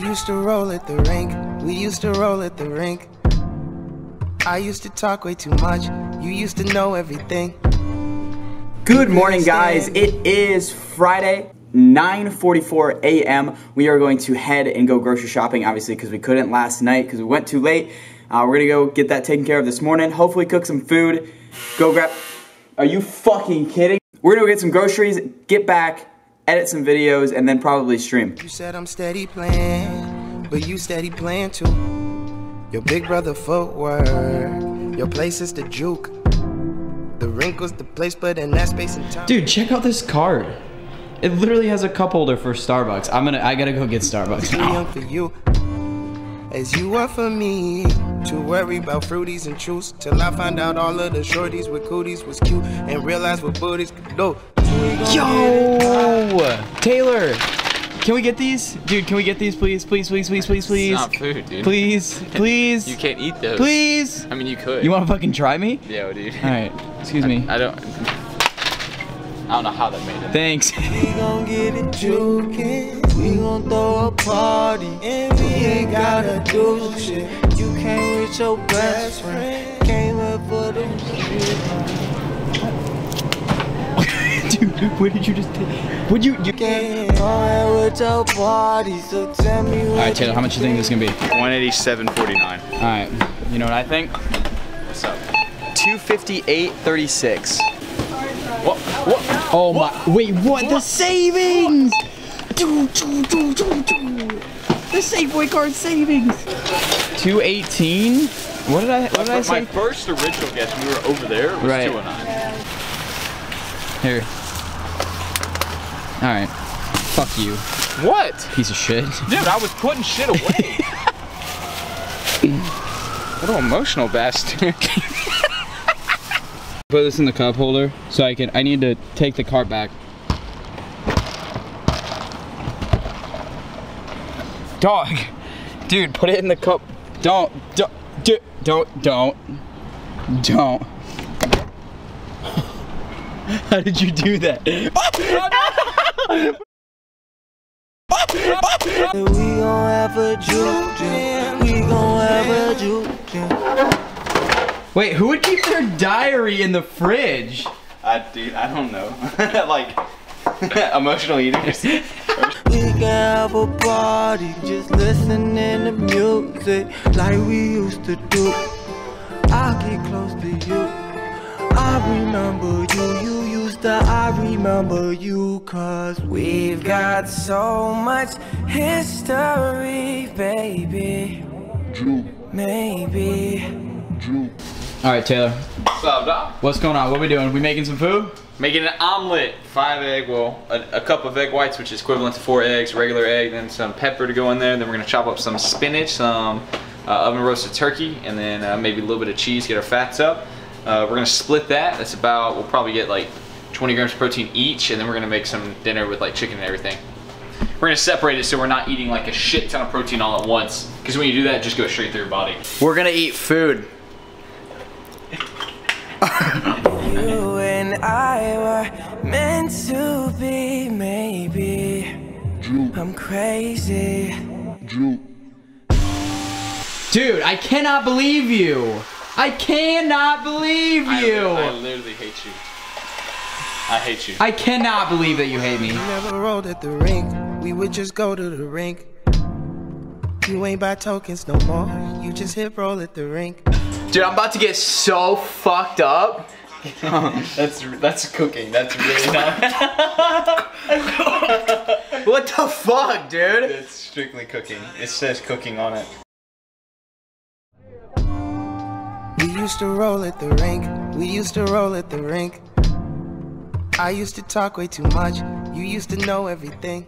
used to roll at the rink. We used to roll at the rink. I used to talk way too much. You used to know everything. Good morning, guys. It is Friday. 9:44 a.m. We are going to head and go grocery shopping, obviously, because we couldn't last night because we went too late. Uh, we're gonna go get that taken care of this morning. Hopefully, cook some food. Go grab. Are you fucking kidding? We're gonna go get some groceries, get back, edit some videos, and then probably stream. You said I'm steady playing, but you steady playing too. Your big brother footwork, your place is the juke. The wrinkles, the place, but in that space and time. Dude, check out this card. It literally has a cup holder for Starbucks. I'm gonna, I gotta go get Starbucks too now. young for you, as you are for me. To worry about fruities and truths till I find out all of the shorties with cooties was cute and realize what booties could do. Yo, Taylor, can we get these? Dude, can we get these, please? Please, please, please, please, please. It's not food, dude. Please, please. You can't eat those. Please. I mean, you could. You want to fucking try me? Yeah, dude. All right. Excuse me. I don't. I don't know how that made it. Thanks. We gon' get it jukin'. We gon' throw a party. And we ain't gotta do shit. You came with your best friend. Came up for the Dude, what did you just take? Would you? you Get on with your party, so tell me All right, Taylor, how much you think this is gonna be? 187.49. All right. You know what I think? What's up? 258.36. What? What? Oh my! Wait, what? The savings! Do, do, do, do, do. The Safeway card savings. 218. What did I? What did I say? My first original guess when we were over there was Right. 209. Here. All right. Fuck you, What? piece of shit. Dude, I was putting shit away. what an emotional bastard. Put this in the cup holder so I can. I need to take the cart back. Dog, dude, put it in the cup. Don't, don't, do, don't, don't, don't. How did you do that? We gon' have a juke. We gon' have a juke. Wait, who would keep their diary in the fridge? I, dude, I don't know. like, emotional eaters. We can have a party, just listening to music like we used to do. I'll get close to you. I remember you, you used to, I remember you, cause we've got so much history, baby. Maybe. All right, Taylor, What's up, Doc? what's going on? What we doing? We making some food? Making an omelet, five egg, well, a, a cup of egg whites, which is equivalent to four eggs, regular egg, then some pepper to go in there. Then we're gonna chop up some spinach, some uh, oven roasted turkey, and then uh, maybe a little bit of cheese, to get our fats up. Uh, we're gonna split that. That's about, we'll probably get like 20 grams of protein each, and then we're gonna make some dinner with like chicken and everything. We're gonna separate it so we're not eating like a shit ton of protein all at once. Because when you do that, it just goes straight through your body. We're gonna eat food. You and I were meant to be, maybe. I'm crazy. Dude, I cannot believe you. I cannot believe I, you. I literally hate you. I hate you. I cannot believe that you hate me. Never rolled at the rink. We would just go to the rink. You ain't buy tokens no more. You just hit roll at the rink. Dude, I'm about to get so fucked up. That's that's cooking. That's really not. What the fuck, dude? it's strictly cooking. It says cooking on it. We used to roll at the rink. We used to roll at the rink. I used to talk way too much. You used to know everything.